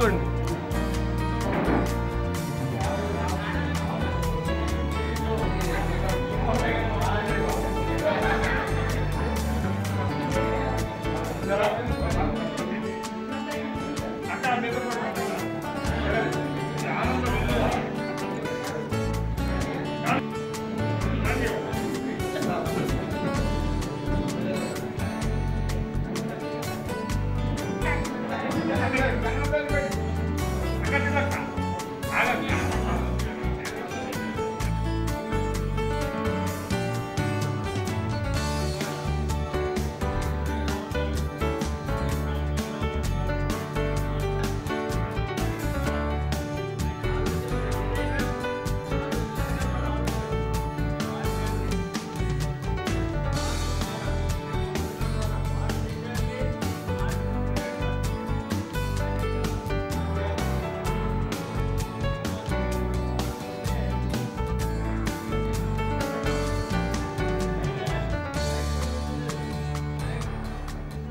you.